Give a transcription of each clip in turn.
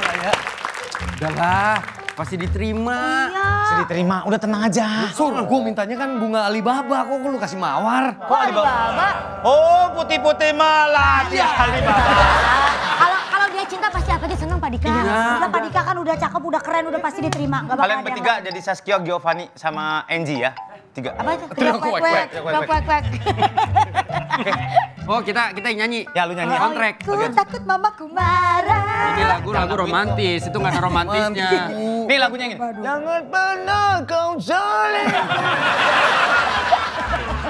ya. Udahlah, pasti diterima. Iya. Bisa diterima, udah tenang aja. Sur, gue mintanya kan bunga Alibaba, kok lu kasih mawar? Kok Alibaba? Oh, putih-putih malah. Iya. Alibaba. Kalau kalau dia cinta pasti apa dia seneng Pak Dika. Iya. Udah Pak Dika kan udah cakep, udah keren, udah pasti diterima. Gak bakal Kalian bertiga jadi Saskia, Giovanni, sama Angie ya? Tiga. Apa itu? Kuek, kuek, kuek, kuek, kuek. Oh, kita kita nyanyi. Ya, lu nyanyi. Oh, Soundtrack. Ku takut mamaku marah. Ini lagu lagu romantis, itu nggak ada romantisnya. Nih lagunya ini. Jangan pernah kau zalim.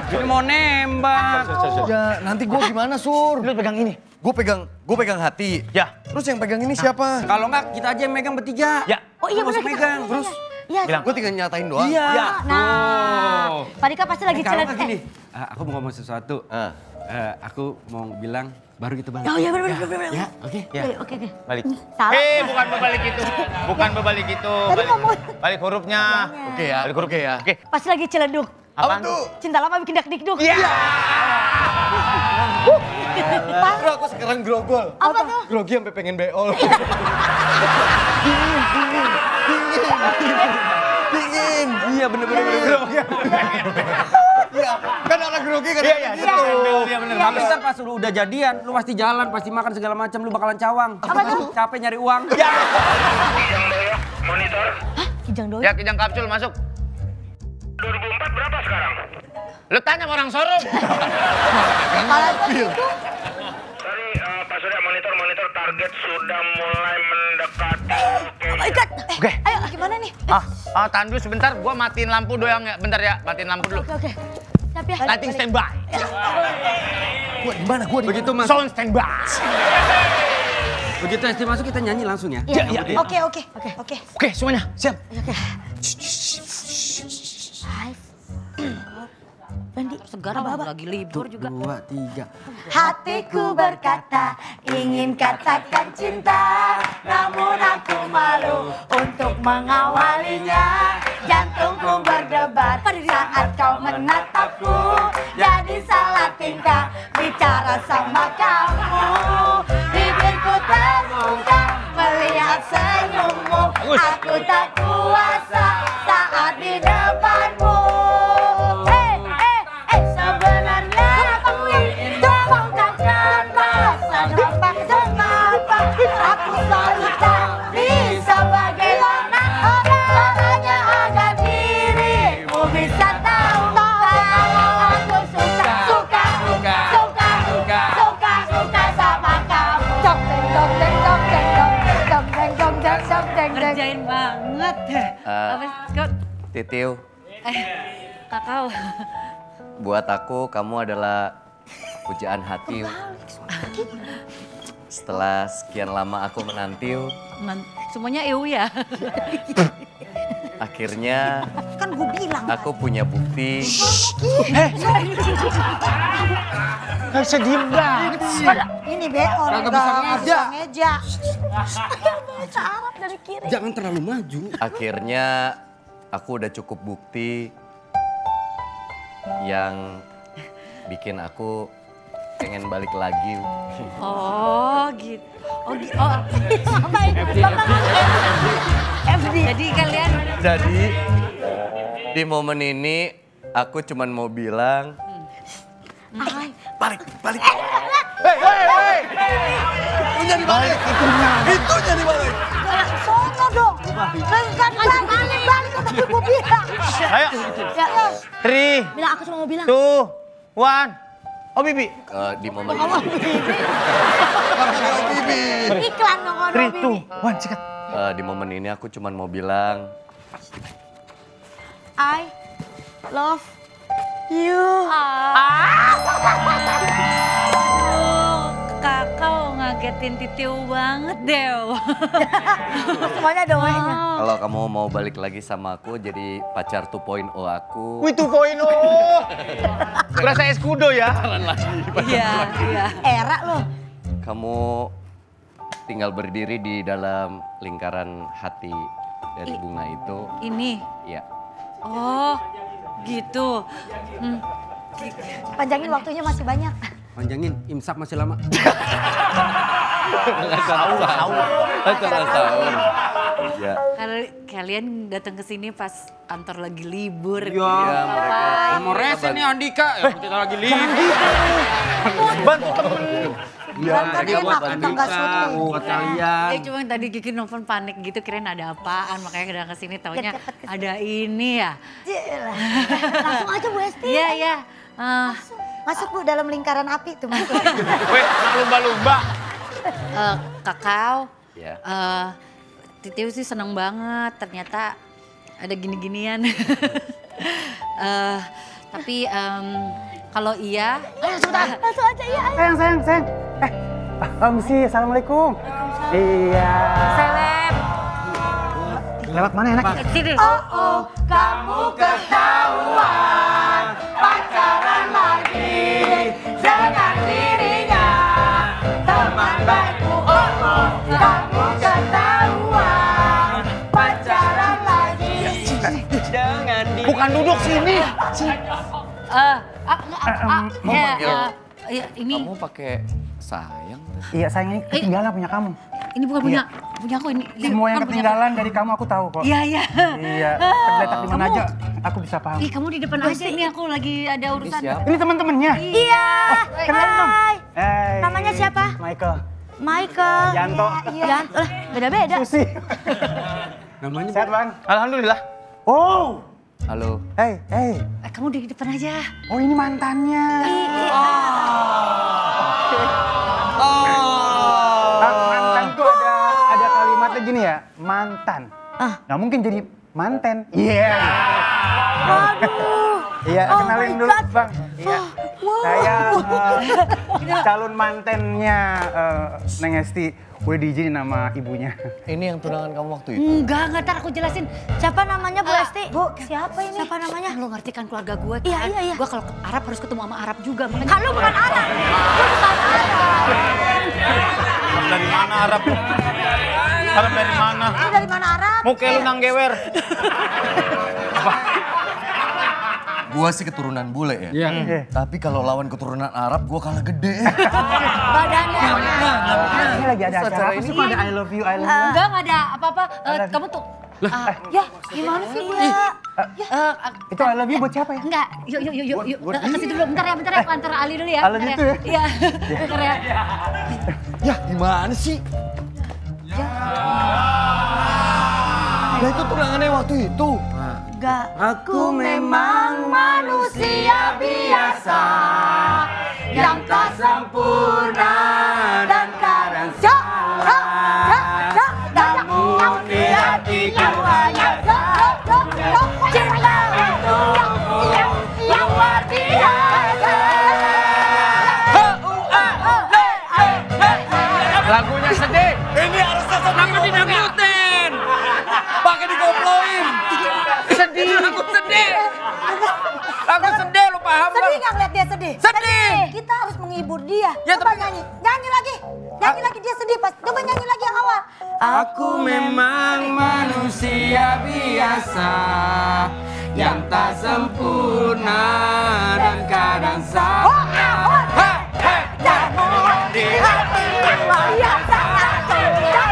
Ini mau nembak. Ya, nanti gue gimana, Sur? Lu pegang ini. Gue pegang, gue pegang hati. Ya. Terus yang pegang ini siapa? Kalau nggak kita aja yang megang bertiga. Ya. Oh iya benar megang. iya, Terus iya. Iya. Bilang. Gue tinggal nyatain doang. Iya. Ya. Nah, Oh. Pak Dika pasti lagi Eh, kalau celet. nggak gini, ah, aku mau ngomong sesuatu. Ah. Eh, aku mau bilang baru kita balik. Oh iya benar benar benar. Ya, oke. Ya. Oke oke. Balik. Salah. Eh, bukan berbalik itu. Bukan berbalik itu. Tadi Balik, ngomong. balik hurufnya. Oke ya, Balik huruf. oke ya. Oke. Pasti lagi celeduk. Apaan? tuh? Cinta lama bikin dak dikduk. Iya. Bro, aku sekarang grogol. apa tuh? Grogi sampai pengen beol. Dingin. Iya bener bener bener. Iya, kan anak grogi kan Iya, iya, gitu. Iya, bener. Tapi ntar pas lu udah jadian, lu pasti jalan, pasti makan segala macam, lu bakalan cawang. Apa tuh? Capek nyari uang. Ya. Monitor Kijang doi. Ya, kijang kapsul masuk. 2004 berapa sekarang? Lu tanya sama orang showroom. Kalau itu Tadi eh, Pak Surya monitor monitor target sudah mulai mendekati. Oh my god. Eh, Oke. Ayo gimana nih? Ah, ah, tahan dulu sebentar. Gua matiin lampu doang ya. Bentar ya, matiin lampu dulu. Oke oke. Siap ya. Lighting standby. Gua di mana? Gua di Begitu masuk, Sound standby. begitu SD masuk kita nyanyi langsung ya. Iya, iya. Oke oke oke oke. Oke, semuanya siap. Oke. Bandi, segar apa lagi libur juga. Dua, tiga. Hatiku berkata ingin katakan cinta Namun aku malu untuk mengawalinya. Jantungku berdebar saat kau menatapku. Jadi salah tingkah bicara sama kamu. Bibirku terbuka melihat senyummu. Aku tak kuasa saat di depanmu Titiu, Eh, kakao. buat aku kamu adalah pujaan hati. Setelah sekian lama aku menanti, Man- Semuanya eu ya. akhirnya kan gue bilang aku punya bukti. Gak bisa diem banget sih. Ini be orang Kagak bisa nggak ngeja. ngeja. Bahasa Arab dari kiri. Jangan terlalu maju. Akhirnya aku udah cukup bukti yang bikin aku pengen balik lagi. Oh, gitu. Oh, gi- oh. Apa ini? Bapak FD. Jadi kalian Jadi di momen ini aku cuman mau bilang Ay, balik, balik. Hei, hei, hei. Itunya dibalik. Itunya dibalik. sono Kan balik, balik. Tapi gue bilang. Ayo. Ya, ya. Three, aku cuma mau bilang. two, one. Oh, Bibi. Eh, di momen Oh, ini, Iklan dong Three, Bibi. two, one, eh, di momen ini aku cuman mau bilang I love you. Kakao ngagetin titiu banget, Dew. Semuanya ada wainya. kalau kamu mau balik lagi sama aku jadi pacar 2.0 aku. Wih, two point oh. Berasa eskudo ya. Iya, iya. Era loh. Kamu tinggal berdiri di dalam lingkaran hati dari bunga itu. Ini. Ya. Oh, gitu. Hmm. Panjangin waktunya masih banyak. Panjangin, imsak masih lama. Acara sahur. Acara sahur. Ya. Karena kalian datang ke sini pas kantor lagi libur. Ya, Iya, mereka. Mau rese nih Andika, ya kita lagi libur. Bantu temen. Ya, tadi enak, kita nggak syuting. buat kalian. Eh cuma tadi Kiki nelfon panik gitu kirain ada apaan makanya udah ke sini taunya ada ini ya. Jelah. Langsung aja Bu Esti. Iya iya. Eh, Masuk Bu dalam lingkaran api tuh. masuk. Weh, lumba-lumba. eh, kakao. Ya. eh Titiu sih seneng banget ternyata ada gini-ginian. Eh, tapi em, kalau iya, Langsung aja ya. ayo. Sayang, sayang, sayang. Eh, ah, Misi, Assalamualaikum. Iya. seleb. Lewat mana enak? Sini. Oh, oh, sini. Eh, ah, ah, ah, mau ya, panggil? eh, ya, ini Kamu pakai sayang? Iya, sayang ini ketinggalan punya kamu. ini bukan punya punya aku ini. Semua yang ketinggalan dari kamu aku tahu kok. Iya iya. Iya, tergeletak di mana aja aku bisa paham. Ih kamu di depan aja ini aku lagi ada urusan. Ini teman-temannya. Iya. kenalin dong. Hai. Hai. Namanya siapa? Michael. Michael. Yanto. Iya. Yanto. Beda-beda. Susi. Namanya Sehat, Bang? Alhamdulillah. Oh. Halo. Hey, hey. Eh, kamu di depan aja. Oh, ini mantannya. Ah, mantan tuh ada ada kalimatnya gini ya, mantan. Ah. Nggak mungkin jadi manten. Iya. Aduh. Iya, Oh kenalin dulu, God. Bang. Iya. Saya eh, calon mantennya eh, Neng Esti. Udah diizinin sama ibunya. Ini yang tunangan kamu waktu itu? Enggak, enggak, ntar aku jelasin. Siapa namanya Bu Ah, Esti? Bu, siapa ini? Siapa namanya? Lo ngerti kan keluarga gue kan? Iya, iya, iya. Gue kalau ke Arab harus ketemu sama Arab juga. Makanya Kalau bukan Arab. Lu bukan Arab. Dari mana Arab? Arab dari mana? Lu dari mana Arab? Muka lu nang gewer. Gua sih keturunan bule ya. Iya. Iya. Tapi kalau lawan keturunan Arab, gua kalah gede. Badannya. Ini lagi ada acara apa sih? Ada I love you, I love you. enggak, enggak ada apa-apa. Eh, you. kamu tuh... Ah, Ya, gimana sih Bu? eh, eh, Itu I love you buat siapa ya? Enggak, yuk yuk yuk yuk yuk. Eh, Ke situ dulu, bentar ya, bentar ya. Aku antar Ali dulu ya. I love bentar you too ya? Iya, bentar ya. ya gimana sih? Ya itu tunangannya waktu itu. Enggak. Aku Memang manusia biasa yang tak sempurna dan kadang salah. Namun di hatiku hanya cinta yang luar biasa. Lagunya sedih. Ini harus Kenapa didangdutin? Pakai digoploin. Sedih. Lagu sedih. Lagu sedih, lu paham Sedih nggak ngeliat dia sedih? Sedih. Kita harus menghibur dia. Ya, Coba tapi- nyanyi, nyanyi lagi, nyanyi lagi dia sedih pas. Coba nyanyi lagi yang awal. Aku memang manusia biasa yang tak sempurna dan kadang salah. Hei, hei, Namun di hatiku yang sangat cinta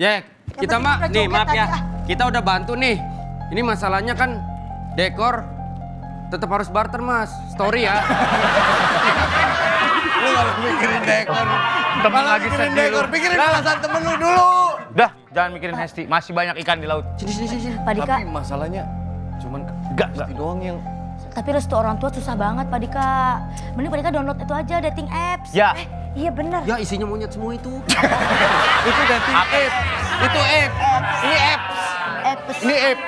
Ya, kita mah nih maaf tadi, ya. ah. Kita udah bantu nih. Ini masalahnya kan dekor tetap harus barter mas. Story ya. Lu kalau mikirin dekor. Temen lagi mikirin dekor, lu. pikirin perasaan temen lu dulu. Dah, jangan mikirin Hesti. Masih banyak ikan di laut. Pak Dika, Tapi masalahnya cuman Enggak, enggak. Esti doang yang tapi restu orang tua susah banget Pak Dika. Mending Pak Dika download itu aja dating apps. Ya. Eh, iya bener. ya isinya monyet semua itu. itu dating app. Itu app. Ini app. Apps. Ini app.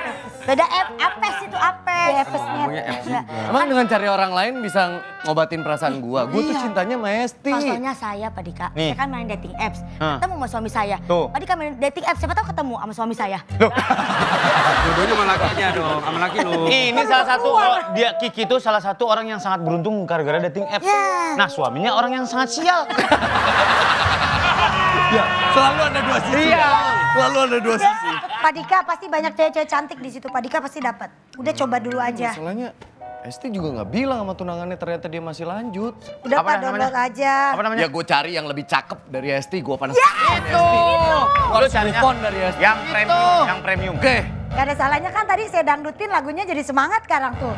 Beda app, apps itu apps. Appsnya. Namanya apps Ya. Emang dengan cari orang lain bisa ngobatin perasaan gua. Gua tuh cintanya sama Esti. Contohnya saya Pak Dika, Nih. saya kan main dating apps. Hah. Ketemu sama suami saya. Tuh. Pak Dika main dating apps, siapa tahu ketemu sama suami saya. Jodohnya sama lakinya dong. Sama laki lu. Ini salah satu oh, dia Kiki itu salah satu orang yang sangat beruntung gara-gara dating apps. Ya. Nah, suaminya orang yang sangat sial. Ya, selalu ada dua sisi. Iya. Selalu ada dua sisi. Pak Dika pasti banyak cewek-cewek cantik di situ. Pak Dika pasti dapat. Udah coba dulu aja. Masalahnya Esti juga nggak bilang sama tunangannya ternyata dia masih lanjut. Udah Apa Pak download aja. Apa namanya? Ya gue cari yang lebih cakep dari Esti, gue panas. Ya, Itu. Gue carinya move on dari Esti. Yang premium, yang premium. Oke. Gak ada salahnya kan tadi saya dangdutin lagunya jadi semangat sekarang tuh.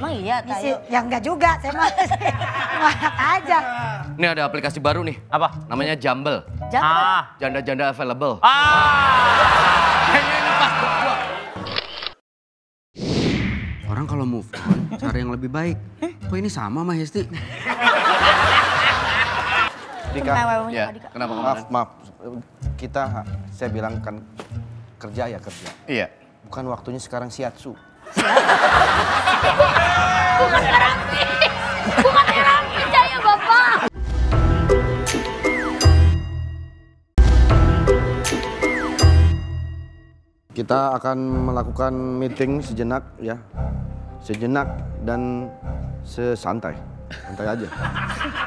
Emang iya tayo. ya enggak juga, saya mah semangat aja. Ini ada aplikasi baru nih. Apa? Namanya Jumble. Ah. Janda-janda available. Ah. Kayaknya ini pas buat gua. Orang kalau move on, cari yang lebih baik. Kok ini sama sama Hesti? Dika, Ya, kenapa maaf, kemarin? maaf. Kita, saya bilang kan kerja ya kerja. Iya. Bukan waktunya sekarang siatsu. Percaya Kita akan melakukan meeting sejenak ya. Sejenak dan sesantai. Santai aja.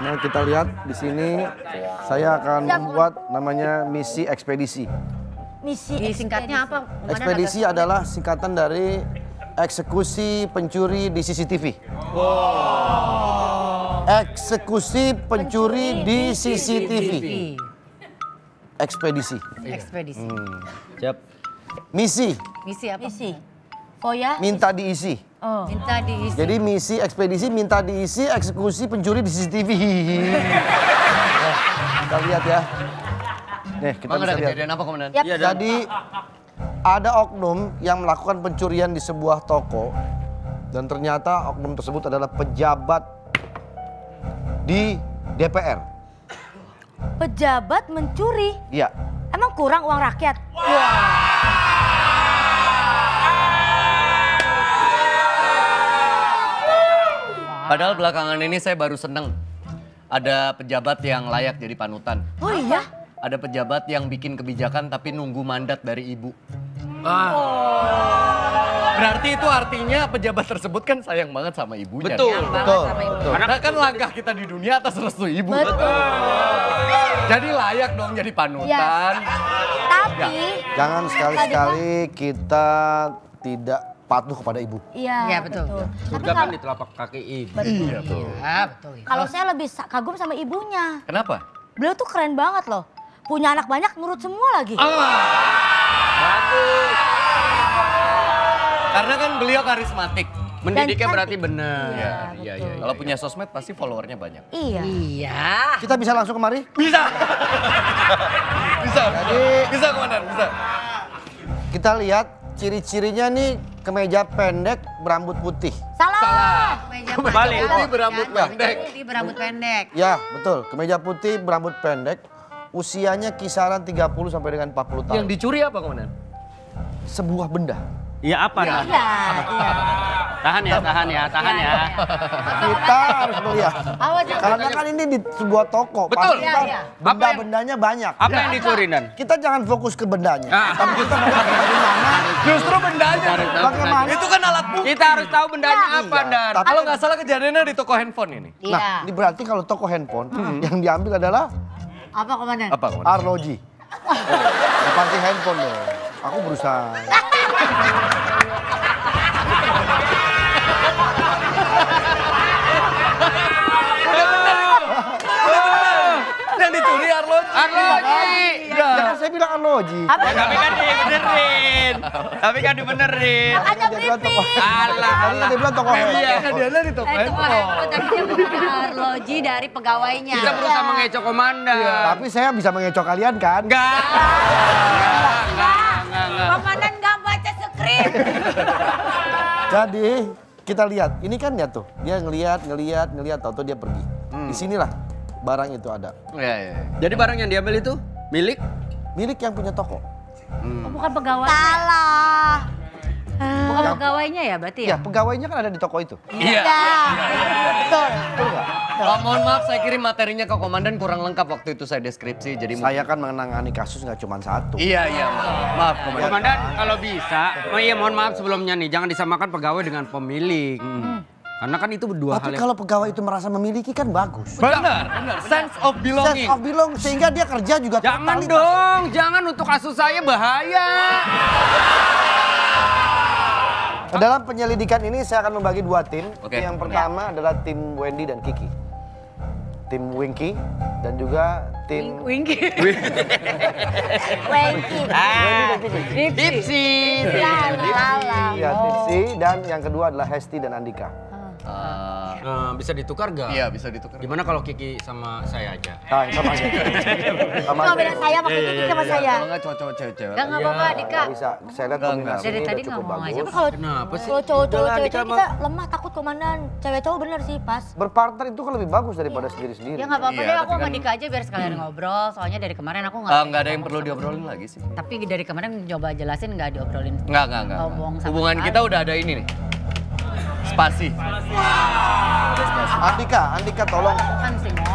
Nah, kita lihat di sini saya akan membuat namanya misi ekspedisi. Misi Di singkatnya apa? Ekspedisi adalah singkatan dari eksekusi pencuri di CCTV. Eksekusi pencuri di CCTV. Ekspedisi. Ekspedisi. Siap. Misi Misi apa? Misi. Foya. minta diisi. Oh. Minta diisi. Jadi misi ekspedisi minta diisi eksekusi pencuri di CCTV. Nah, kita lihat ya. Nih, kita Emang bisa ada lihat. kejadian apa komandan? Yap. Iya, dan Jadi ada oknum yang melakukan pencurian di sebuah toko dan ternyata oknum tersebut adalah pejabat di DPR. Pejabat mencuri. Iya. Emang kurang uang rakyat? Padahal belakangan ini saya baru seneng. Ada pejabat yang layak jadi panutan. Oh iya? Ada pejabat yang bikin kebijakan tapi nunggu mandat dari ibu. Berarti itu artinya pejabat tersebut kan sayang banget sama ibunya. Betul. Betul. betul. Karena kan langkah kita di dunia atas restu ibu. Jadi layak dong jadi panutan. Tapi, Jangan sekali-sekali kita tidak patuh kepada ibu. iya, Iya, betul. Tapi surga kan di telapak kaki ibu. Iya tuh. Ya, betul. Kalau saya lebih kagum sama ibunya. Kenapa? Beliau tuh keren banget loh. Punya anak banyak, nurut semua lagi. Karena kan beliau karismatik. Mendidiknya berarti benar. Iya, Iya, betul. iya. Kalau punya sosmed pasti followernya banyak. Iya. Iya. Kita bisa langsung kemari? Bisa. bisa. Jadi- bisa komandan, bisa. Kita lihat ciri-cirinya nih kemeja pendek berambut putih. Salah. Meja Kembali. panjang. Putih berambut Ya, pendek. Putih berambut pendek. Ya, betul. Kemeja putih berambut pendek. Usianya kisaran 30 sampai dengan 40 tahun. Yang dicuri apa komandan? Sebuah benda. Iya apa? Iya, iya. Tahan ya, tahan ya, tahan ya. Kita harus melihat. Awas ya. Karena kan ini di sebuah toko. Betul. Pasti Iya, kan iya. Benda-bendanya banyak. Apa yang dicuri dan? Kita jangan fokus ke bendanya. Ah. Tapi kita bagaimana. Justru bendanya. Bagaimana? Itu kan alat bukti. Kita harus tahu bendanya apa Iya, dan. tapi- Kalau nggak salah kejadiannya di toko handphone ini. Iya. Nah, ini berarti kalau toko handphone yang diambil adalah Apa komandan? Apa komandan? arloji. Ya, pasti handphone dong. Aku berusaha. dicuri arloji. Arloji. Ya. Jangan saya bilang arloji. Tapi kan dibenerin. Tapi kan dibenerin. Makanya Dia bilang toko. briefing. Alah, Tadi kan dia bilang toko Iya, handphone. kejadiannya di toko tapi dia bukan arloji dari pegawainya. Kita berusaha mengecoh komandan. Tapi saya bisa mengecoh kalian kan? Enggak. Enggak, enggak, enggak, enggak. Komandan nggak baca skrip. Jadi kita lihat, ini kan ya tuh, dia ngelihat, ngelihat, ngelihat, tahu dia pergi. Di sinilah barang itu ada. Iya, iya. Jadi barang yang diambil itu milik Milik yang punya toko. Oh, bukan pegawai. Salah. Bukan pegawainya ya berarti Ya, ya? pegawainya kan ada di toko itu. Iya. Betul. Oh, mohon maaf saya kirim materinya ke komandan kurang lengkap waktu itu saya deskripsi jadi Saya kan menangani kasus nggak cuma satu. Iya iya maaf, maaf komandan. Komandan kalau bisa, oh iya mohon maaf sebelumnya nih, jangan disamakan pegawai dengan pemilik. Karena kan itu berdua hal Tapi yang... kalau pegawai itu merasa memiliki kan bagus. Benar, benar. Sense of Sense belonging. of belong sehingga dia kerja juga Jangan totalitas. dong, jangan untuk kasus saya bahaya. Dalam penyelidikan ini saya akan membagi dua tim. Oke. Yang pertama adalah tim Wendy dan Kiki. Tim Winky dan juga tim Winky. Dan Kiki. Tipsy. Lala. Iya, Tipsy dan yang kedua adalah Hesti dan Andika. Ah, Nah, bisa ditukar gak? iya bisa ditukar. Gimana kalau Kiki sama saya aja? Nah, sama aja. Sama aja. beda saya pakai Kiki sama saya. Kalau nggak cowok-cowok cewek-cewek. Gak nggak apa-apa Dika. Bisa. Saya lihat Nggak, kombinasi Dari tadi nggak mau bagus. ngajak. Tapi kalau Kenapa sih? kalau cowok-cowok Udahlah, cewek Dika, kita lemah takut komandan. Cewek cowok bener sih pas. Berpartner itu kan lebih bagus daripada sendiri-sendiri. Ya nggak apa-apa Iya, deh aku sama kan- Dika aja biar sekalian ngobrol. Soalnya dari kemarin aku nggak. Ah, nggak ada yang perlu diobrolin lagi sih. Tapi dari kemarin coba jelasin nggak diobrolin. Nggak, nggak, nggak. Ngomong Hubungan kita udah ada ini nih. Spasi. Andika, Andika tolong.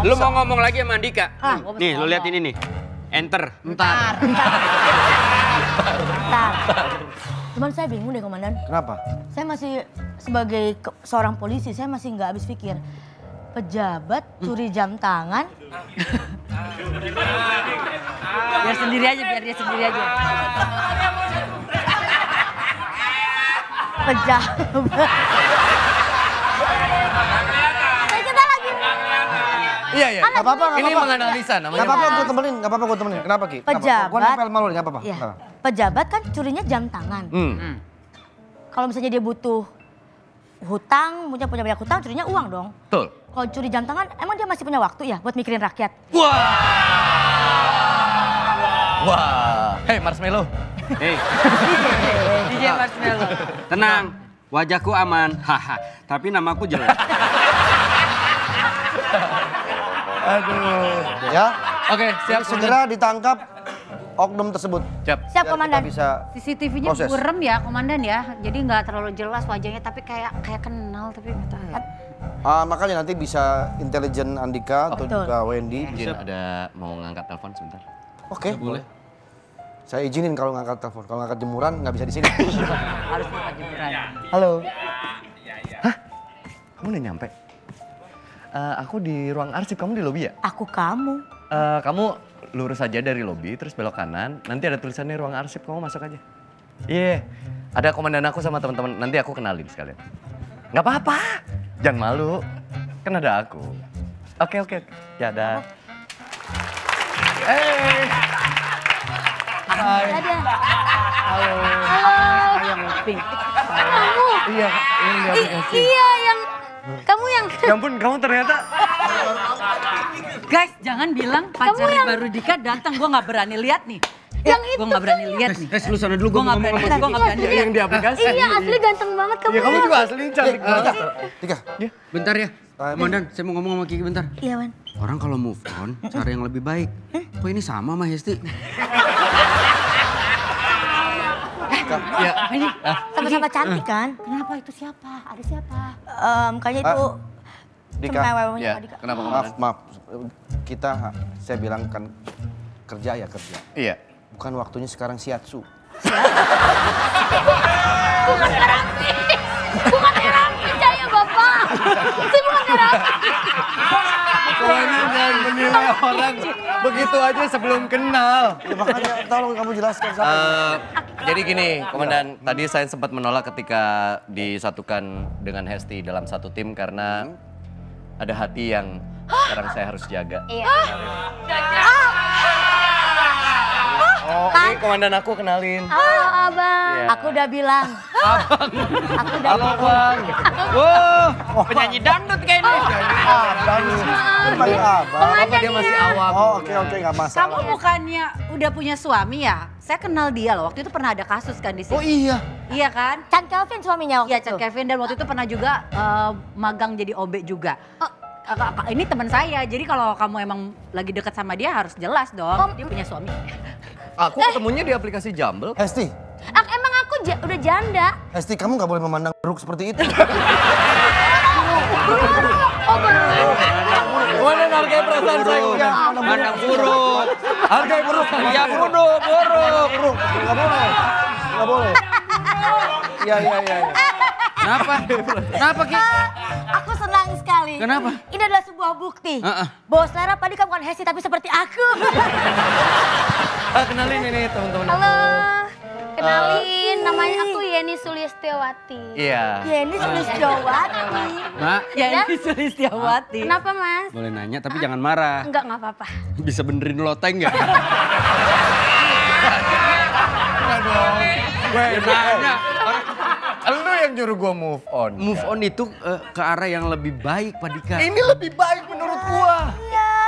Lu mau ngomong lagi sama Andika? Ah, nih, lu lihat ini nih. Enter. Ntar. Bentar. Cuman saya bingung deh komandan. Kenapa? Saya masih sebagai ke- seorang polisi, saya masih nggak habis pikir. Pejabat curi jam tangan, Biar sendiri aja, biar dia sendiri aja. Pejabat. Kita lagi Iya, iya. Gak apa-apa, Ini menganalisa namanya. Gak apa-apa, gue temenin. Gak apa-apa, gue temenin. Kenapa, Ki? Pejabat. Gue nempel malu, gak apa-apa. ya, pejabat kan curinya jam tangan. Hmm. Kalau misalnya dia butuh hutang, punya punya banyak hutang, curinya uang dong. Betul. Kalau curi jam tangan, emang dia masih punya waktu ya buat mikirin rakyat? Wah. Hei, Marshmallow. Hei, DJ Marshmallow. tenang. Wajahku aman. Haha. Tapi namaku jelek. Ya, Oke, siap. segera ditangkap oknum tersebut. Siap. Siap komandan. Bisa CCTV-nya burem ya, komandan ya. Jadi nggak terlalu jelas wajahnya, tapi kayak kayak kenal, tapi nggak tahu ya. Ah, makanya nanti bisa intelijen Andika atau Betul. juga Wendy. Izin ada mau ngangkat telepon sebentar. Oke, boleh. Saya izinin kalau ngangkat telepon. Kalau ngangkat jemuran nggak bisa di sini. Harus buka jemuran. Halo. Kamu udah nyampe? Eh, aku di ruang arsip, kamu di lobi ya? Aku kamu. Eh, kamu lurus aja dari lobi, terus belok kanan. Nanti ada tulisannya ruang arsip, kamu masuk aja. Iya, ada komandan aku sama teman-teman. Nanti aku kenalin sekalian. Nggak apa-apa, jangan malu. Kan ada aku. Oke, oke. oke. Ya, ada. Eh, hai. Ada. Halo, yang pink. Kamu. Iya, ini di aplikasi. iya yang kamu yang Ya ampun, kamu ternyata Guys, jangan bilang pacar baru Dika datang, gue nggak berani lihat nih. Yang Gue nggak berani lihat nih. Eh, lu sana dulu Gue gua nggak ngomong berani, sama gue nggak berani yang di aplikasi. Iya asli ganteng banget kamu. Ya kamu juga asli cantik banget. Tiga. Bentar ya. Komandan, saya mau ngomong sama Kiki bentar. Iya Wan. Orang kalau move on, cara yang lebih baik. Kok ini sama sama Hesti? Ya. Sama-sama cantik kan? Kenapa itu siapa? Ada siapa? Em, kayaknya itu Dika. cemewewnya Ya, Dika. kenapa Maaf, komandan? maaf. Kita, saya bilang kan kerja ya kerja. Iya. Bukan waktunya sekarang siatsu. Bukan terapi bapak. Saya bukan terapi. Pokoknya jangan menilai orang begitu aja sebelum kenal. Ya, makanya tolong kamu jelaskan siapa. Eh, jadi gini, Komandan, tadi saya sempat menolak ketika disatukan dengan Hesti dalam satu tim karena ada hati yang sekarang saya harus jaga. Iya. Oh, ini komandan aku kenalin. Oh, abang. Iya. Aku udah bilang. Aku udah Halo, Bang. Wow, penyanyi dangdut kayak ini. Abang. Panggil abang. Apa dia masih awam? Oh, oke oke nggak masalah. Kamu bukannya udah punya suami ya? Saya kenal dia loh. Waktu itu pernah ada kasus kan di sini. Oh iya. Iya kan? Chan Kelvin suaminya waktu Iya, itu. Chan Kevin dan waktu itu pernah juga eh, magang jadi OB juga. Eh, kak- kak, ini teman saya, jadi kalau kamu emang lagi deket sama dia harus jelas dong. Dia punya suami. Aku ketemunya di aplikasi Jumble. Hesti, Ah, emang aku ja- udah janda. Hesti kamu nggak boleh memandang buruk seperti itu. Komandan hargai perasaan saya. Ya, Mandang buruk. Hargai buruk. Ya buruk, buruk. Buruk, nggak boleh. Nggak boleh. Iya iya iya. iya. Kenapa? Kenapa Ki? Aku senang sekali. Kenapa? Ini adalah sebuah bukti. Heeh. Bahwa selera Pak Dika bukan Hesti tapi seperti aku. Ah, kenalin ini teman-teman aku. Halo, kenalin namanya aku Yeni Sulistiawati. Iya. ya ini Sulistiyowati. Mbak, Ya ini Sulistiawati. Kenapa mas? boleh nanya tapi jangan marah. Enggak, nggak apa-apa. Bisa benerin loteng nggak? Gue nanya. Lu yang nyuruh gua move on. move on itu eh, ke arah yang lebih baik Pak Dika. Ini lebih baik menurut gua.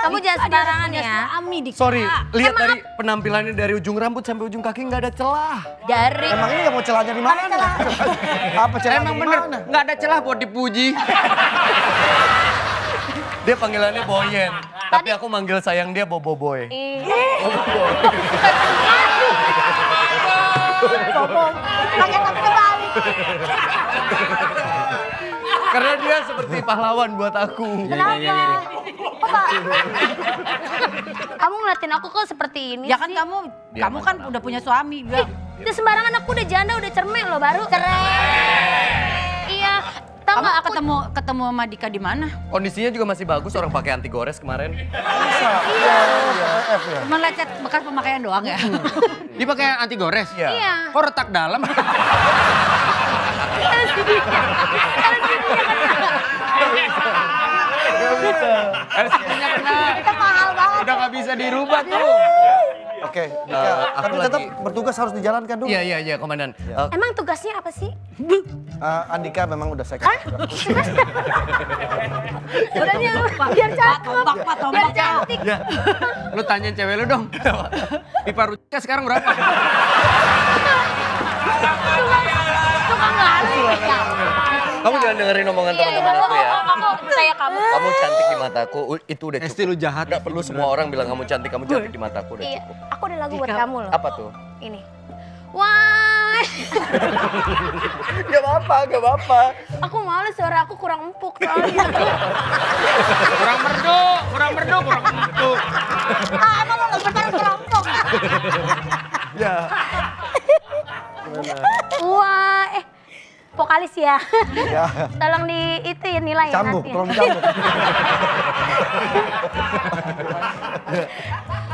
Kamu jangan sembarangan ya. Ami di Sorry, lihat dari penampilannya dari ujung rambut sampai ujung kaki nggak ada celah. Dari Emang ini nggak mau celahnya di mana? Apa celahnya Emang bener, nggak ada celah buat dipuji. Dia panggilannya Boyen, tapi aku manggil sayang dia Bobo Boy. Pakai tapi. Karena dia seperti pahlawan buat aku. Kenapa? Apa? kamu ngeliatin aku kok seperti ini Ya kan sih? kamu, Dia kamu kan udah punya suami. Bilang, Itu sembarangan aku udah janda, udah cermek loh baru. Cerai. Iya. Tahu kamu nggak aku ketemu ketemu sama Dika di mana? Kondisinya juga masih bagus, orang pakai anti gores kemarin. Cuma lecet bekas pemakaian doang ya. Dia pakai anti gores. Iya. Iya. Kok retak dalam? LCD-nya kena. Itu mahal banget. Udah nggak bisa dirubah tuh. Oke, Dika. Eh, aku tapi tetap lagi- bertugas harus dijalankan dulu. Iya, iya, iya, komandan. Eh, Emang tugasnya apa sih? Eh, Andika memang udah saya kasih. Udah nih, biar cakep. Tombak, Pak, Biar tombak. cantik. Lu tanyain cewek lu dong. Pipa Rucika sekarang berapa? Tukang lari. Kamu jangan dengerin omongan Iya, teman-teman aku ya. Aku percaya kamu. Kamu cantik di mataku, itu udah Esti cukup. lu jahat. Gak perlu semua orang bilang kamu cantik, kamu cantik di mataku udah Iya, cukup. aku ada lagu buat kamu loh. Apa tuh? Ini. Wah, Gak apa-apa, gak apa-apa. aku malu suara aku kurang empuk soalnya. Kurang merdu, kurang merdu, kurang merdu. Ah, emang lo nggak bertahan kelompok. Ya. Vokalis ya. Ya. Tolong di itu ya nilai ya Cambuk, nanti. tolong dicambuk.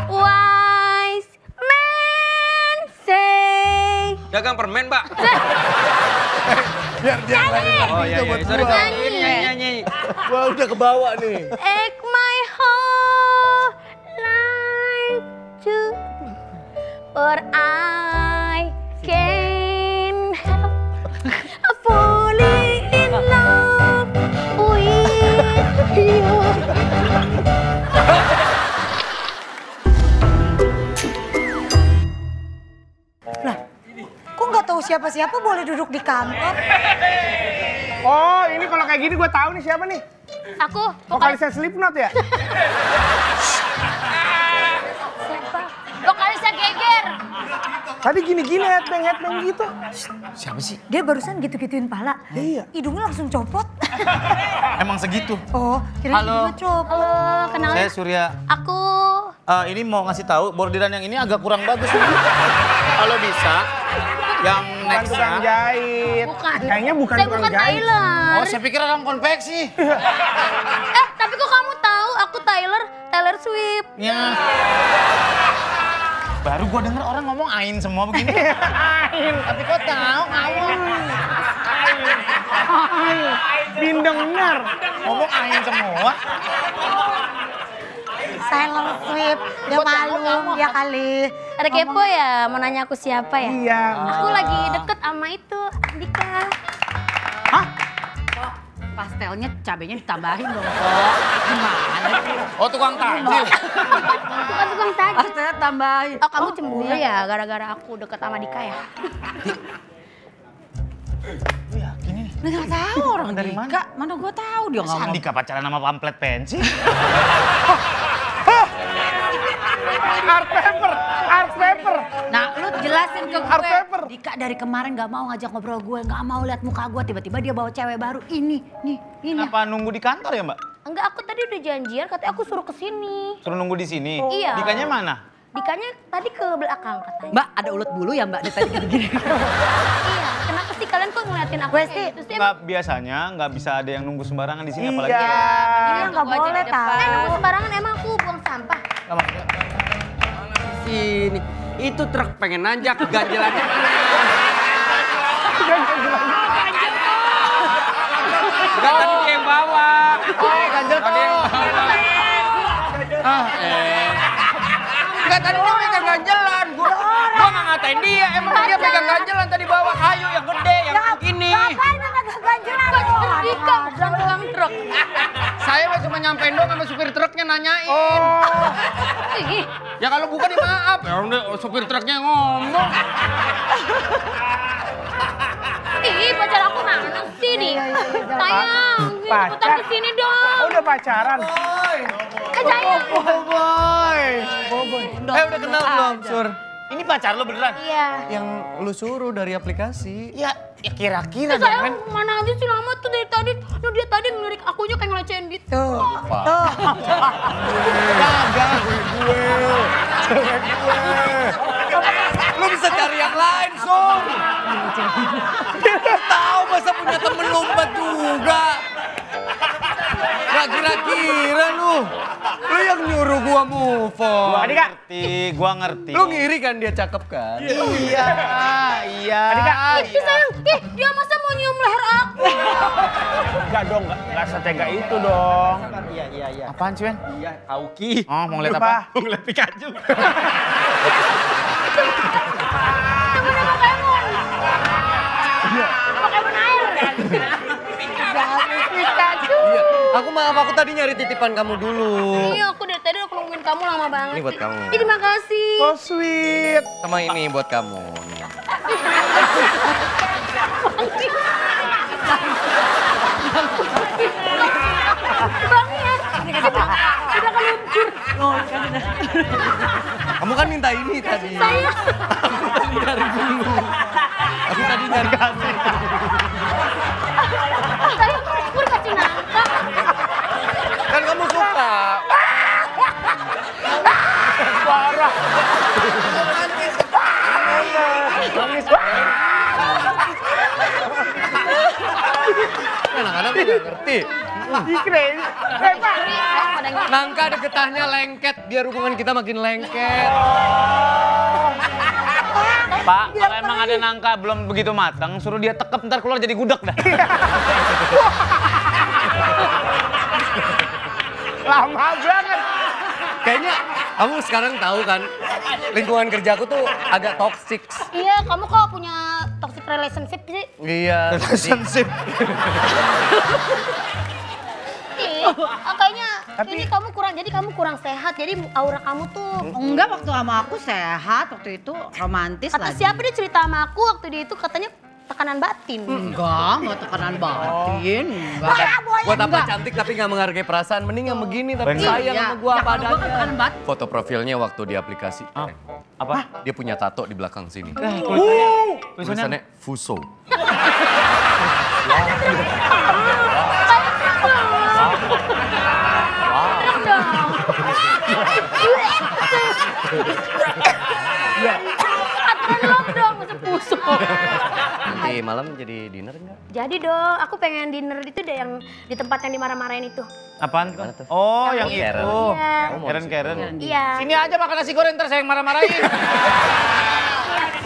Wise man say. Dagang permen, Mbak. Biar dia nyanyi. Oh iya, iya. Sorry, sorry. Nyanyi, nyanyi. Wah udah kebawa nih. Take my whole life to But I can't you. Kok nggak tahu siapa-siapa boleh duduk di kantor? Oh, ini kalau kayak gini gue tahu nih siapa nih. Aku vokalis Vokalisnya Slipknot ya? Tadi gini-gini headbang headbang gitu. Siapa sih? Dia barusan gitu-gituin pala. Iya. Hidungnya langsung copot. Emang segitu. Oh, kira Halo. copot. Halo, kenalin. Saya Surya. Aku Eh, ini mau ngasih tahu bordiran yang ini agak kurang bagus. Kalau bisa, yang Bukan tukang jahit. bukan. Kayaknya bukan Saya tukang bukan jahit. Tyler. Oh, saya pikir orang konveksi. Eh, tapi kok kamu tahu aku Tyler, Taylor Swift. Ya. Baru gua denger orang ngomong ain semua begini. ain. Tapi kok tahu ngawang. Bindeng benar. Ngomong ain semua. Taylor Swift, dia malu, dia kali. Ada kepo ya, mau nanya aku siapa ya? Iya. Aku lagi deket sama itu, Andika. Pastelnya cabenya ditambahin dong kok. Gimana sih? Oh, tukang takjil. Bukan tukang tajil. Pastelnya tambahin. Oh, kamu cemburu ya gara-gara aku deket sama Dika ya? Lu yakin ini? Nggak tahu orang Dari Dika. mana? Mana gue tahu dia ngomong. Andika pacaran sama pamflet pensi? Art paper, art paper. Nah, lu jelasin ke Art gue. paper. Dika dari kemarin nggak mau ngajak ngobrol gue, nggak mau lihat muka gue. Tiba-tiba dia bawa cewek baru. Ini, nih, ini. Kenapa nunggu di kantor ya, Mbak? Enggak, aku tadi udah janjian, katanya aku suruh ke sini. Suruh nunggu di sini. Iya. Dikanya mana? Dikanya tadi ke belakang katanya. Mbak, ada ulet bulu ya mbak? Dia tadi gini-gini. Iya, kenapa sih kalian kok ngeliatin aku kayak gitu sih? Nggak biasanya nggak bisa ada yang nunggu sembarangan di sini apalagi. Iya, Iya, nggak boleh tahu. Eh, nunggu sembarangan emang Itu truk pengen nanjak ganjelannya. Enggak tadi yang bawa. Oh, ganjel bawa. Ah, eh. Enggak tadi dia pegang ganjelan. Gua, gua nggak ngatain dia. Emang dia pegang ganjelan tadi bawa kayu yang gede yang begini. Bukan tukang truk. Saya mah cuma nyampein doang sama supir truknya nanyain. Ih, Ya kalau bukan ya maaf. Ya udah supir truknya ngomong. ih, pacar aku mana sih nih? Sayang, cepetan ke sini dong. Udah pacaran. Eh, sayang. Eh udah kenal belum, Sur? Ini pacar lo beneran? Iya. Yang lu suruh dari aplikasi. Ya, ya kira-kira Eh, sayang, mana aja sih lama tuh dari tadi. Lu dia tadi ngelirik akunya kayak ngelecehin gitu. Lu bisa cari yang lain, Sur. Tahu masa punya temen lompat juga. Gak kira-kira lu. Lu yang nyuruh gua move on. Gua ngerti, gua ngerti. Lu ngiri kan dia cakep kan? Iya, iya. Ih, sayang, ih, dia masa mau nyium leher aku? Enggak dong, enggak, enggak setega itu dong. Iya, iya, iya. Apaan sih, Ben? Iya, Auki. Oh, mau ngeliat Apa? Mau ngeliat Pikachu. Temennya Pokemon. Pokemon air. Aku maaf, aku tadi nyari titipan kamu dulu. Iya, aku dari tadi aku nungguin kamu lama banget. Ini buat kamu. Ih, terima kasih. So sweet. Sama ini buat kamu. Bangnya. Udah keluncur. Kamu kan minta ini tadi. Saya. Aku tadi nyari dulu. Aku tadi nyari kasih. Saya pur kasih nangka. Suka. Ngerti. Ikre. Nangka ada getahnya lengket, biar hubungan kita makin lengket. Pak, kalau emang ada nangka belum begitu matang, suruh dia tekep ntar keluar jadi gudeg dah. Lama banget. Kayaknya kamu sekarang tahu kan, lingkungan kerjaku tuh agak toxic. Iya, kamu kok punya toxic relationship sih? Iya. Relationship. Ih, ah, kayaknya ini kamu kurang, jadi kamu kurang sehat. Jadi aura kamu tuh Enggak waktu sama aku sehat, waktu itu romantis Kata lagi. siapa dia cerita sama aku waktu dia itu katanya tekanan batin. Enggak, enggak tekanan batin. Enggak. Buat apa cantik tapi nggak menghargai perasaan, mending yang begini tapi Bener. sayang Iya. sama gua Ya, apa kalau gua kan adanya. tekanan batin. Foto profilnya waktu di aplikasi. Apa? Dia punya tato di belakang sini. Tulisannya? Tulisannya Fuso. Aturan pusuk. Nanti malam jadi dinner enggak? Jadi dong, aku pengen dinner itu deh yang di tempat yang dimarah-marahin itu. Apaan? Tuh? Oh, yang Karen. itu. Iya. Kamu mau Karen, Karen. Iya. Sini aja makan nasi goreng, ntar saya yang marah-marahin.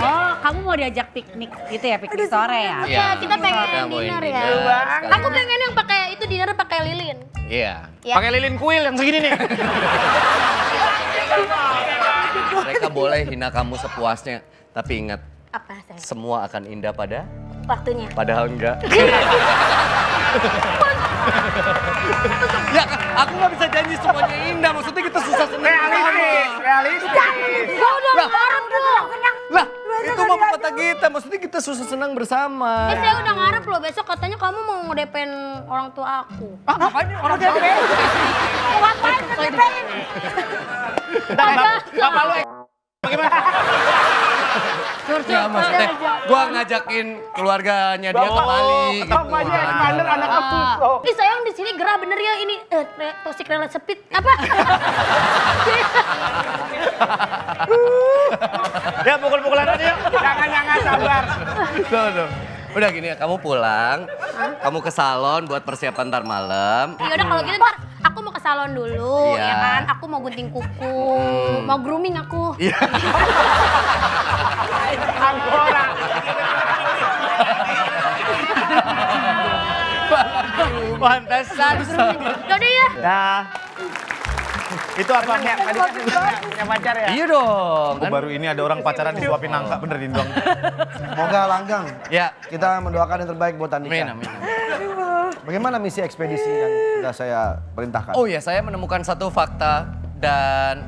Oh, kamu mau diajak piknik gitu ya, piknik sore ya? Iya, kita pengen dinner dinner ya. Aku pengen yang pakai itu dinner pakai lilin. Iya. Ya. Pakai lilin kuil yang segini nih. Mereka boleh hina kamu sepuasnya, tapi ingat Apa saya? semua akan indah pada Waktunya. padahal enggak. ya, aku nggak bisa janji semuanya indah. Maksudnya kita susah senang. Realistis, realistis. Gua udah ngarep loh. Lah, itu mah kata kita. Maksudnya kita susah senang bersama. Eh, saya udah ngarep loh. Besok katanya kamu mau ngedepen orang tua aku. Ah, ngapain nih orang tua? Ngapain ngedepen? Bapak lu bagaimana? Ya, maksudnya gua ngajakin keluarganya dia ke Bali. gitu. Bapaknya expander anaknya Fuso. Ih sayang di sini gerah bener ya ini eh, re- toxic relationship apa? Ya pukul-pukulan aja yuk. Jangan jangan sabar. Tuh, tuh. Udah gini ya, kamu pulang, kamu ke salon buat persiapan ntar malam. Ya udah kalau gitu ntar aku mau ke salon dulu, Iya. ya kan? Aku mau gunting kuku, mau grooming aku. Iya. Pantesan. Yaudah ya. Dah. Itu apa? Tadi kan punya pacar ya? Iya dong. Aku kan? baru ini ada orang pacaran disuapin nangka, bener ini dong. Semoga langgang. Ya. Kita mendoakan yang terbaik buat Andika. Amin, amin. Bagaimana misi ekspedisi yang sudah saya perintahkan? Oh ya, saya menemukan satu fakta dan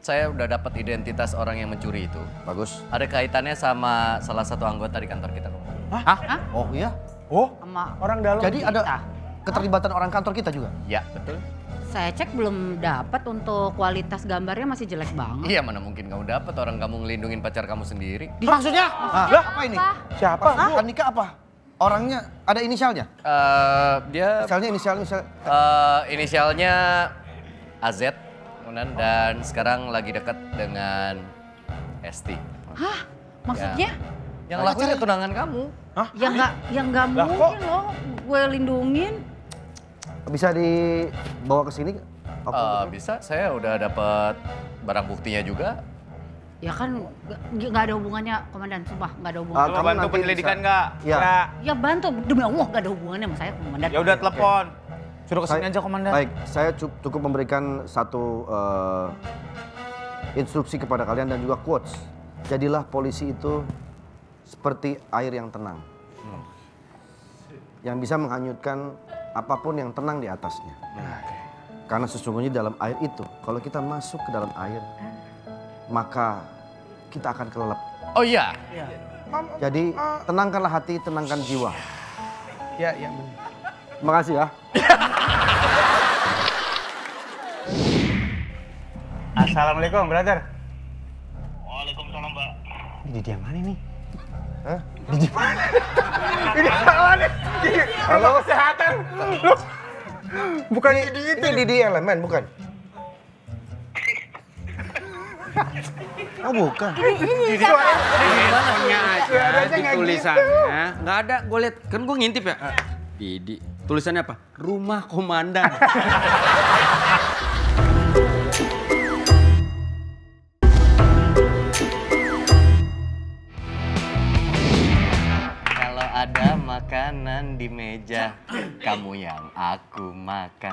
saya udah dapat identitas orang yang mencuri itu. Bagus. Ada kaitannya sama salah satu anggota di kantor kita. Hah? Oh iya? Oh, Sama orang dalam. Jadi ada keterlibatan orang kantor kita juga? Ya, betul. Saya cek belum dapat untuk kualitas gambarnya masih jelek banget. Iya, mana mungkin kamu dapat orang kamu ngelindungin pacar kamu sendiri. Maksudnya? Ah, apa ini? Siapa? Apa? Andika apa? Orangnya ada inisialnya? Eh, dia Inisialnya inisial inisial. eh, inisialnya AZ, kemudian dan sekarang lagi dekat dengan Esti. Hah? Maksudnya? Yang lakuin ya tunangan kamu. Ya nggak, ya nggak mungkin loh. Gue lindungin. Bisa dibawa ke sini? Eh, bisa, saya udah dapat barang buktinya juga. Ya kan nggak ada hubungannya, komandan. Sumpah nggak ada hubungannya. Coba kamu bantu penyelidikan nggak? Iya. Ya. Ya bantu, demi Allah nggak ada hubungannya sama saya, komandan. Ya udah telepon. Suruh ke sini Saya- aja komandan. Baik, saya cu- cukup memberikan satu eh, instruksi kepada kalian dan juga quotes. Jadilah polisi itu seperti air yang tenang. Yang bisa menghanyutkan apa pun yang tenang di atasnya. Karena sesungguhnya dalam air itu, kalau kita masuk ke dalam air, maka kita akan kelelep. Oh iya, Jadi tenangkanlah hati, tenangkan jiwa. Ya, ya benar. Terima kasih ya. Assalamualaikum, brother. Waalaikumsalam, Mbak. Ini dia mana nih? Hah? Ini salah nih. Halo? Kesehatan. Loh. Bukan Ini, ini Didi elemen, bukan? Oh bukan. Teleponnya Suaranya aja di nggak tulisannya. Nggak ada, gue liat. Kan gue ngintip ya. Didi. Tulisannya apa? Rumah komandan. makanan di meja, kamu yang aku makan.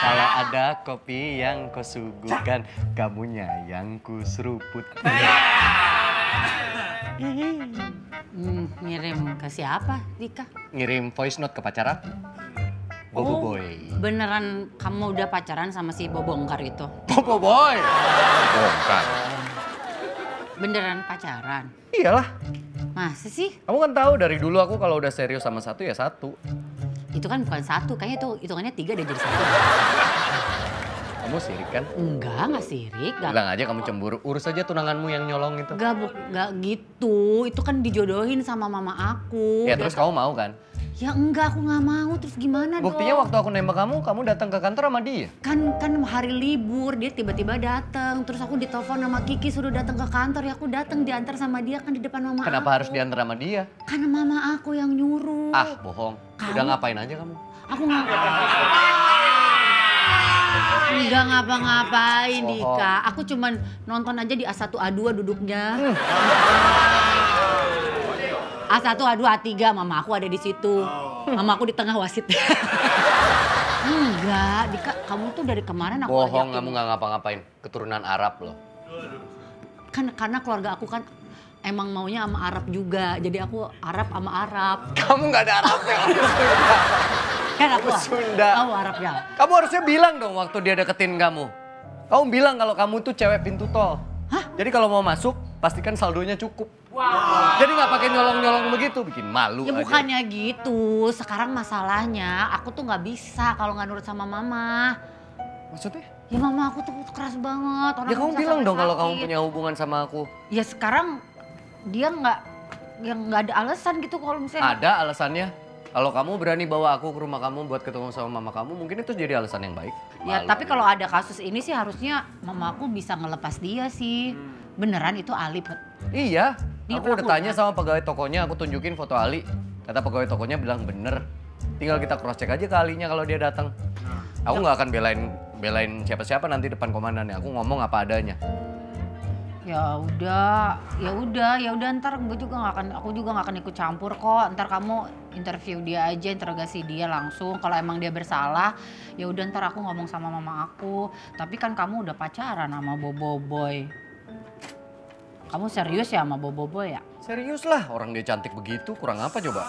Kalau ada kopi yang kau suguhkan, kamunya yang ku seruput. Hmm, ngirim ke siapa, Dika? Ngirim voice note ke pacar aku. Bobo boy. Beneran kamu udah pacaran sama si Bobongkar itu? Bobo boy. Bongkar. Beneran pacaran? Iyalah. Masa sih? Kamu kan tahu dari dulu aku kalau udah serius sama satu ya satu. Itu kan bukan satu, kayaknya itu hitungannya tiga udah jadi satu. Kamu sirik kan? Enggak, enggak sirik. Enggak, Bilang aja kamu cemburu. Urus aja tunanganmu yang nyolong itu. enggak, enggak gitu. Itu kan dijodohin sama mama aku. Ya terus kamu mau kan? Ya enggak, aku nggak mau. Terus gimana Buktinya dong? waktu aku nembak kamu, kamu datang ke kantor sama dia. Kan kan hari libur, dia tiba-tiba datang. Terus aku ditelepon sama Kiki suruh datang ke kantor. Ya aku datang diantar sama dia kan di depan mama Kenapa aku. harus diantar sama dia? Karena mama aku yang nyuruh. Ah, bohong. Udah ngapain aja kamu? Aku nggak. Enggak ngapa-ngapain. Dika. Aku cuman nonton aja di A1 A2 duduknya. A1 A2 A3 mama aku ada di situ. Mama aku di tengah wasit. Enggak, Dika, kamu tuh dari kemarin aku Bohong, kamu nggak ngapa-ngapain. Keturunan Arab loh. Kan karena keluarga aku kan emang maunya sama Arab juga. Jadi aku Arab sama Arab. Kamu nggak ada Arabnya. Kan aku Sunda. Kamu Arab ya. kamu harusnya bilang dong waktu dia deketin kamu. Kamu bilang kalau kamu tuh cewek pintu tol. Jadi kalau mau masuk, pastikan saldonya cukup. Jadi nggak pakai nyolong-nyolong begitu, bikin malu Ya aja. bukannya gitu. Sekarang masalahnya aku tuh nggak bisa kalau nggak nurut sama mama. Maksudnya? Ya mama aku tuh keras banget. Orang Ya kamu bilang dong kalau kamu punya hubungan sama aku. Ya sekarang dia nggak yang nggak ada alasan gitu kalau misalnya. Ada alasannya. Kalau kamu berani bawa aku ke rumah kamu buat ketemu sama mama kamu, mungkin itu jadi alasan yang baik. Ya Malu tapi aja. kalau ada kasus ini sih harusnya mama aku bisa ngelepas dia sih. Hmm. Beneran itu Ali. Put. Iya, Dia Aku udah tanya sama pegawai tokonya, aku tunjukin foto Ali. Kata pegawai tokonya bilang bener. Tinggal kita cross check aja ke Alinya kalau dia datang. Aku nggak akan belain belain siapa-siapa nanti depan komandannya. Aku ngomong apa adanya. Ya udah, ya udah, ya udah ntar gue juga nggak akan, aku juga nggak akan ikut campur kok. Ntar kamu interview dia aja, interogasi dia langsung. Kalau emang dia bersalah, ya udah ntar aku ngomong sama mama aku. Tapi kan kamu udah pacaran sama Bobo Boy. Kamu serius ya sama Bobo Boy ya? Serius lah, orang dia cantik begitu, kurang apa coba?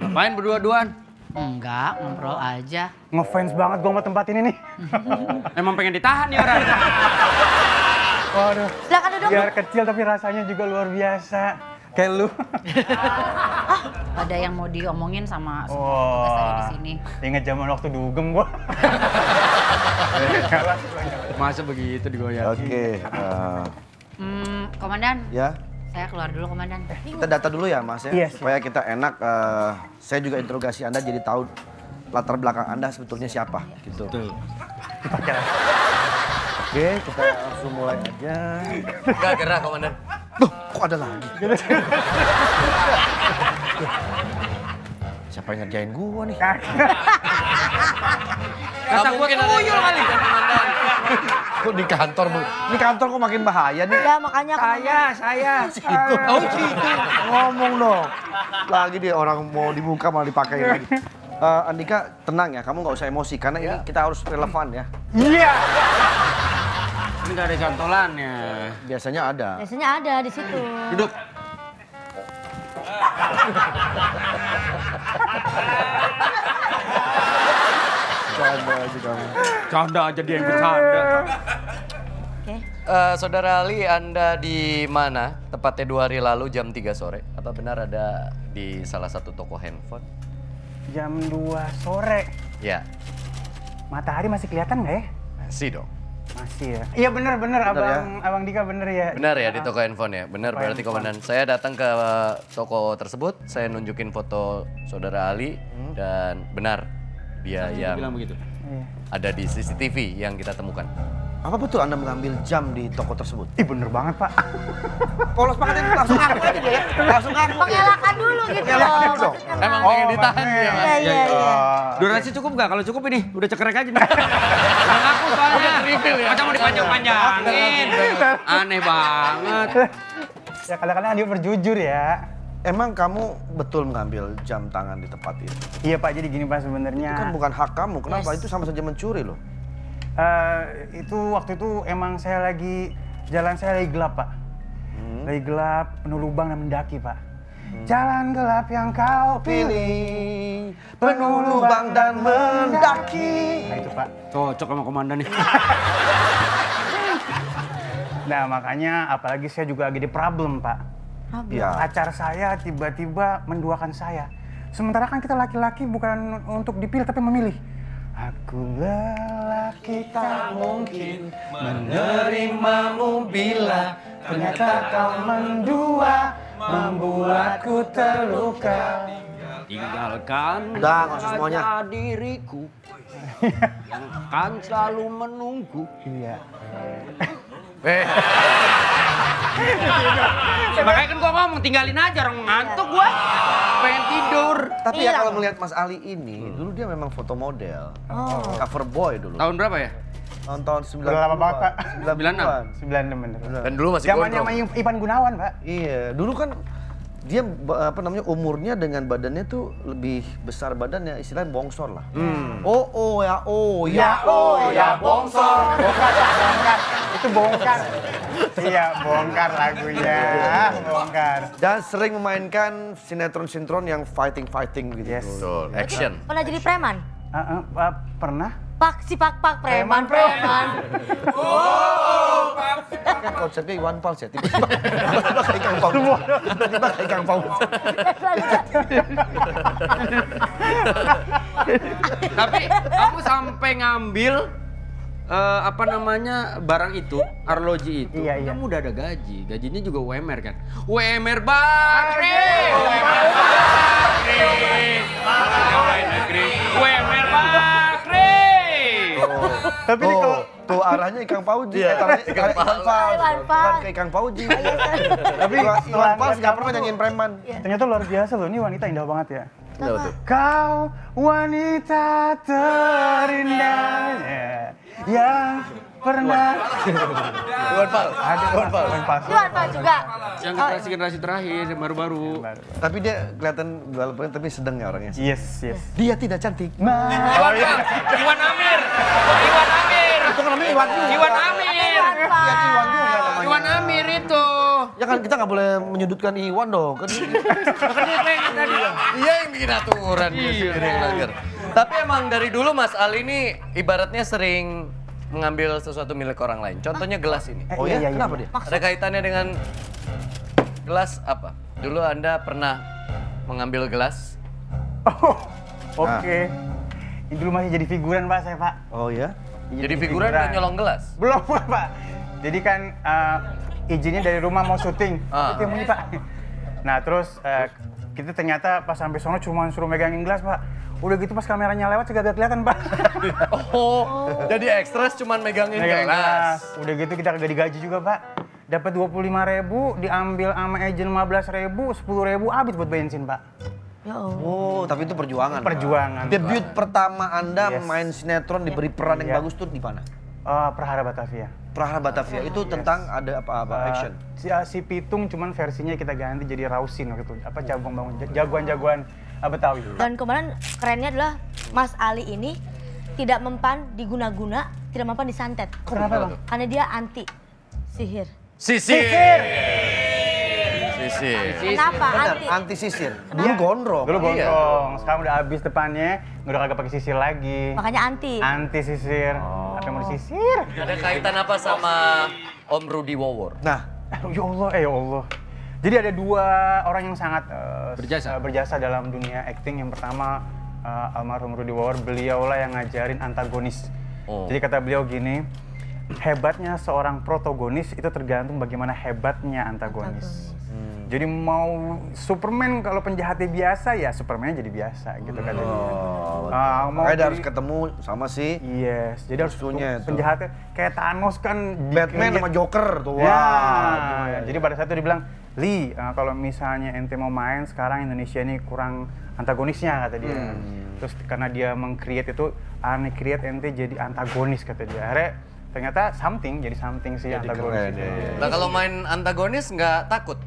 Ngapain berdua-duaan? Enggak, ngobrol aja. Ngefans banget gue sama tempat ini nih. Emang pengen ditahan nih orang. Waduh. Silakan duduk. Biar kecil tapi rasanya juga luar biasa. Kayak lu. Ada yang mau diomongin sama semua petugas ada di sini. Ingat zaman waktu dugem gua. Masa begitu digoyang? Oke, eh, Hmm, komandan, ya saya keluar dulu komandan. kita data dulu ya mas ya, Yes. supaya kita enak. eh, saya juga interogasi anda jadi tahu latar belakang anda sebetulnya siapa gitu. Betul. Oke, kita langsung mulai aja. Gak gerak komandan. Loh, kok ada lagi? Siapa yang ngerjain gua nih? Kata gua mungkin ada yang tuyul kali. Kok di kantor, Bu? Ini kantor kok makin bahaya nih. Ya makanya Saya, saya. Itu. Oh, itu. Ngomong dong. Lagi dia orang mau dibuka malah dipakai lagi. Eh, Andika, tenang ya, kamu nggak usah emosi karena ini kita harus relevan ya. Iya. Ini gak ada cantolannya. Biasanya ada. biasanya ada di situ. Duduk. Canda aja kamu. Canda aja dia yang bercanda. Oke. Eh, Saudara Ali, Anda di mana? Tepatnya dua hari lalu jam 3 sore. Apa benar ada di salah satu toko handphone? Jam 2 sore. Ya, Matahari masih kelihatan nggak ya? masih dong. Masih ya. Iya bener bener Bener ya? abang abang Dika bener ya. Benar ya di toko handphone ya? Benar Toko berarti handphone. komandan. Saya datang ke toko tersebut, saya nunjukin foto saudara Ali dan benar dia yang bilang begitu. Iya. ada di CCTV yang kita temukan. Apa betul Anda mengambil jam di toko tersebut? Ih bener banget pak. Polos banget ini, langsung ngaku aja dia ya. Langsung ya. Mengelakkan dulu gitu Mengelakkan loh. dong. maksudnya, Emang pengen ditahan dia, Mas. Iya, iya, iya. Durasi cukup gak? Kalau cukup ini, udah cekrek aja nih. Udah ngaku soalnya. Macam mau dipanjang-panjangin. Aneh banget. Ya kadang-kadang dia berjujur ya. Emang kamu betul mengambil jam tangan di tempat itu? Iya pak jadi gini pak sebenarnya. Itu kan bukan hak kamu, kenapa? Yes. Itu sama saja mencuri loh. Eh, itu waktu itu emang saya lagi jalan saya lagi gelap pak. Lagi gelap penuh lubang dan mendaki pak. Jalan gelap yang kau pilih Penuh lubang dan mendaki. Nah itu pak. Cocok sama komandan nih. Nah makanya apalagi saya juga lagi di problem pak. Ya. Pacar saya tiba-tiba menduakan saya. Sementara kan kita laki-laki bukan untuk dipilih tapi memilih. Aku lelaki tak mungkin menerimamu bila ternyata kau mendua membuatku terluka. Tinggalkan Udah, semuanya. diriku yang akan selalu menunggu. Iya. Eh, Ya, makanya kan gua ngomong tinggalin aja orang ngantuk gua. Pengen tidur. Tapi ya Hilang. kalau melihat Mas Ali ini, dulu dia memang foto model. Cover boy dulu. Tahun berapa ya? Tahun tahun 90 Udah lama banget, Pak. 90-an. Sembilan bener. dan dulu masih Zamannya Ipan Gunawan pak. Iya, dulu kan dia apa namanya umurnya dengan badannya tuh lebih besar badannya istilahnya bongsor lah. Oh oh ya oh ya oh ya bongsor. Bongkar, bongkar. Itu bongkar. iya, bongkar lagunya. Bongkar. Dan sering memainkan sinetron-sinetron yang fighting-fighting gitu. Yes. Betul, action. Pernah jadi preman? Ah, ah, ah, pernah? Pak si pak pak preman preman. Kan konsepnya Iwan Fals ya, tiba-tiba tiba-tiba kayak Kang Paus. Tiba-tiba kayak Kang Paus. Tapi kamu sampai ngambil eh, apa namanya barang itu, arloji itu, Iya, iya. kamu udah ada gaji. Gajinya juga UMR kan? UMR Bakri! UMR Bakri! UMR Bakri! Tapi nih kalau Tuh arahnya Ikang Fauji. Iya. Iwan Bukan Fals. ke Ikang Fauji. Tapi Iwan Fals nggak pernah nyanyiin preman. Ternyata luar biasa loh, ini wanita indah banget ya. Kau wanita terindah yang pernah Iwan Fals. ada Iwan Fals. Iwan apa juga? Yang generasi-generasi terakhir, yang baru-baru. Tapi dia kelihatan walaupun tapi sedang ya orangnya. Yes, yes. Dia tidak cantik. Nah, Iwan Fals, Iwan Amir, Iwan Amir, Itu kan namanya Iwan juga. Iwan Amir, Iwan juga namanya. Iwan Amir itu. Ya kan kita nggak boleh menyudutkan Iwan dong. Kan Iya yang bikin aturan dia sendiri yang. Tapi emang dari dulu Mas Ali ini ibaratnya sering mengambil sesuatu milik orang lain. Contohnya gelas ini. Oh iya, ya? iya, Kenapa iya. dia? Ada kaitannya dengan gelas apa? Dulu Anda pernah mengambil gelas? Oh, oke. Ini dulu masih jadi figuran Pak saya Pak. Oh ya? Jadi figuran dan nyolong gelas? Belum Pak. Jadi kan eh, izinnya dari rumah mau syuting. Ah. Itu Pak. Nah terus eh, kita ternyata pas sampai sono cuma suruh megangin gelas Pak. Udah gitu pas kameranya lewat juga gak kelihatan Pak. Oh, jadi ekstras cuman megangin Megangin gelas. Udah gitu kita gak digaji juga Pak. Dapat 25 ribu, diambil sama agent 15 ribu, 10 ribu habis buat bensin Pak. Ya Allah. Oh, tapi itu perjuangan. Pak. Perjuangan. Pak. Debut pertama Anda Yes. main sinetron diberi peran yang Iya. bagus tuh di mana? Eh, Prahara Batavia. Prahara Batavia itu tentang ada apa-apa Eh, action. si, ah, si Pitung cuman versinya kita ganti jadi Rausin waktu itu. Apa jagoan bangun jagoan-jagoan Betawi. Dan kemarin kerennya adalah Mas Ali ini tidak mempan diguna-guna, tidak mempan disantet. Kenapa bang? Karena dia anti sihir. Sisir. Sisir. Kenapa Benar, anti? anti sisir. Dulu gondrong. Dulu Iya. gondrong, sekarang udah habis depannya, udah kagak pakai sisir lagi. Makanya anti. Anti sisir. Apa yang mau disisir? Ada kaitan apa sama Om Rudi Wowor? Nah, ya Allah, eh ya Allah. Jadi ada dua orang yang sangat eh, Berjasa. eh, berjasa dalam dunia acting. Yang pertama eh, almarhum Rudy Wawar, beliaulah yang ngajarin antagonis. Oh. Jadi kata beliau gini, hebatnya seorang protagonis itu tergantung bagaimana hebatnya antagonis. Jadi mau Superman kalau penjahatnya biasa ya Superman jadi biasa gitu kata dia. Ah, mau jadi- harus ketemu sama si Yes, jadi harus itu. penjahatnya kayak Thanos kan Batman di- sama Joker tuh. Ya, Wah. ya, jadi pada saat itu dibilang, Li, eh, kalau misalnya ente mau main sekarang Indonesia ini kurang antagonisnya kata dia. Terus karena dia meng-create itu, aneh create ente jadi antagonis kata dia. Akhirnya ternyata something, jadi something sih Jadi antagonis. keren, itu. ya. Nah kalau main antagonis nggak takut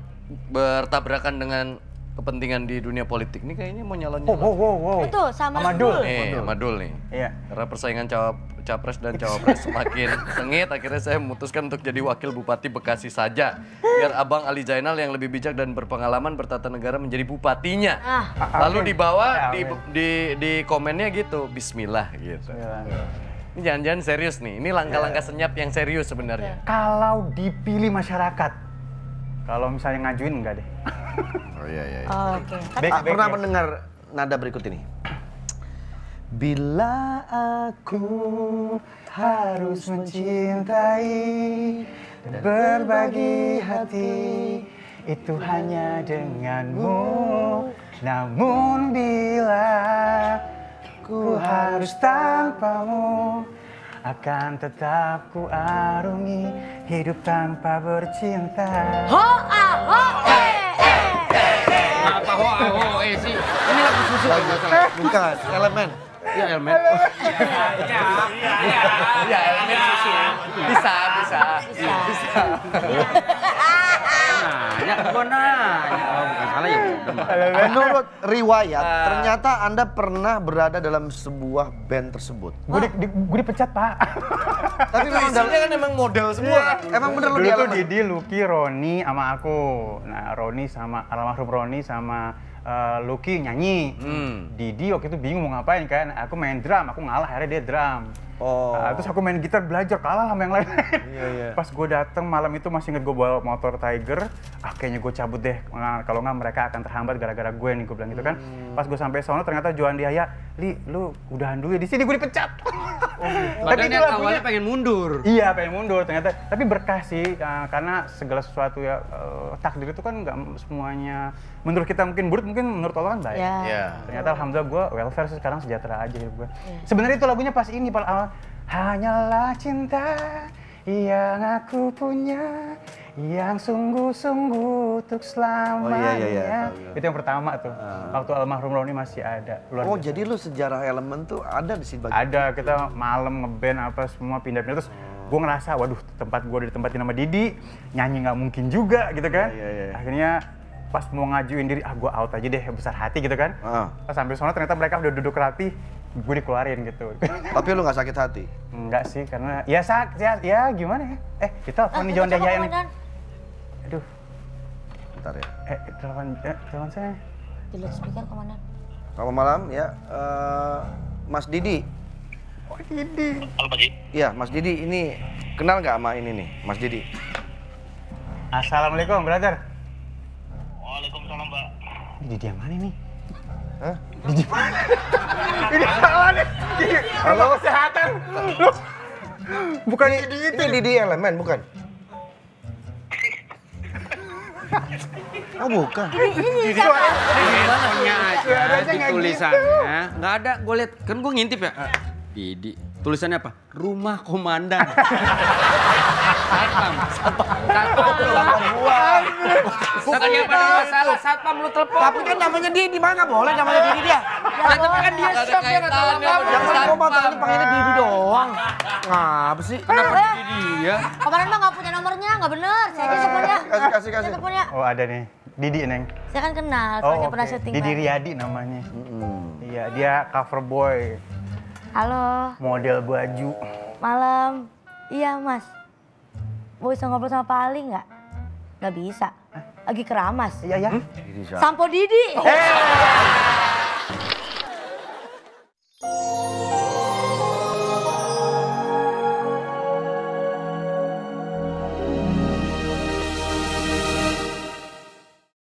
bertabrakan dengan kepentingan di dunia politik ini kayaknya mau nyalon Oh, wow, wow. Itu sama Sama Dul. Dul. Nih, sama Dul nih. Iya. Karena persaingan cawa- capres dan cawapres semakin sengit, akhirnya saya memutuskan untuk jadi wakil Bupati Bekasi saja. Biar Abang Ali Zainal yang lebih bijak dan berpengalaman bertata negara menjadi bupatinya. Ah. Lalu Amin. di bawah Ya, di, di, di komennya gitu, Bismillah gitu. Ya. Ini jangan-jangan serius nih, ini langkah-langkah senyap yang serius sebenarnya. Kalau dipilih masyarakat, kalau misalnya ngajuin enggak deh. Oh iya iya. Oh, Oke. Tapi Back- Ah, pernah back- mendengar nada berikut ini? Bila aku harus mencintai dan berbagi hati itu hanya denganmu namun bila ku harus tanpamu akan tetap ku arungi hidup tanpa bercinta ho ho eh eh. Apa ho ah, ho eh sih. Ini lagu susu kalau nggak salah. bukan elemen. Ya Elmet. Ya, elemen susu. Bisa, bisa. Bisa. Nanya, gua nanya. Oh, bukan salah ya. udah. Menurut riwayat, ternyata Anda pernah berada dalam sebuah band tersebut. gue di, di- gue dipecat pak Tapi memang dalam Isinya kan emang model semua kan. emang bener Dulu tuh elemen. Didi, Lucky, Roni sama aku. Nah, Roni sama almarhum Roni sama eh, Lucky nyanyi. Hmm. Didi waktu itu bingung mau ngapain kan. Aku main drum, aku ngalah akhirnya dia drum. Oh. Nah, terus aku main gitar belajar kalah sama yang lain. Iya, iya. Pas gue dateng malam itu masih inget gue bawa motor Tiger. Ah kayaknya gue cabut deh. Nah, kalau nggak mereka akan terhambat gara-gara gue nih gue bilang gitu kan. Hmm. Pas gue sampai sono ternyata Johan Diaya, Li, lu udahan dulu ya di sini gue dipecat. Padahal itu niat lagunya- awalnya pengen mundur. Iya pengen mundur ternyata. Tapi berkah sih uh, karena segala sesuatu ya uh, takdir itu kan nggak semuanya menurut kita mungkin buruk mungkin menurut Allah kan baik. Ya. Iya. Ternyata alhamdulillah gue welfare sekarang sejahtera aja hidup gue. Sebenarnya itu lagunya pas ini pas awal Hanyalah cinta yang aku punya yang sungguh-sungguh untuk selamanya. iya, iya. Tahu, iya. Itu yang pertama tuh. Waktu almarhum Roni masih ada. Luar Oh biasa. jadi lu sejarah elemen tuh ada di sini ada kita malam ngeband apa semua pindah-pindah terus gue ngerasa waduh tempat gue ditempatin sama Didi nyanyi nggak mungkin juga gitu kan Iya, iya, iya. akhirnya pas mau ngajuin diri ah gue out aja deh besar hati gitu kan Ah. pas sampai sana ternyata mereka udah duduk rapi gue dikeluarin gitu Tapi lu nggak sakit hati? enggak sih karena ya sak ya, ya gimana ya eh kita telepon nih John Dahya aduh Bentar ya. eh telepon eh, telepon saya Di loudspeaker komandan. Selamat malam ya. Eh, Mas Didi. oh Didi Halo Pak Ji. Iya Mas Didi ini kenal nggak sama ini nih Mas Didi? assalamualaikum brother Waalaikumsalam Pak. Didi yang mana nih Hah? Didi mana ini salah nih Halo? kesehatan lu bukan Didi itu Ini Didi elemen bukan? Oh bukan. Teleponnya aja Suaranya di nggak tulisannya. Nggak ada, gue liat. Kan gue ngintip ya. Didi. Tulisannya apa? Rumah komandan. Satpam. Satpam. Satpam masalah? Satpam lu telepon. Tapi kan namanya Didi mana nggak boleh namanya Didi dia. Ya, tapi kan dia dia nggak tahu apa-apa. Jangan gua matanya panggilnya Didi doang. Ngapa sih? Kenapa Didi dia? Komandan mah nggak punya nomornya, nggak bener. Saya aja teleponnya. Kasih kasih kasih. Saya teleponnya. oh ada nih Didi neng Saya kan kenal, Oh, soalnya oke. pernah syuting. Didi. Riyadi namanya. Iya, dia cover boy, Halo, model baju. malam. Iya mas mau bisa ngobrol sama Pak Ali nggak? Nggak bisa. Lagi keramas. Iya, iya. Hmm? Sampo Didi. Oh. Hey.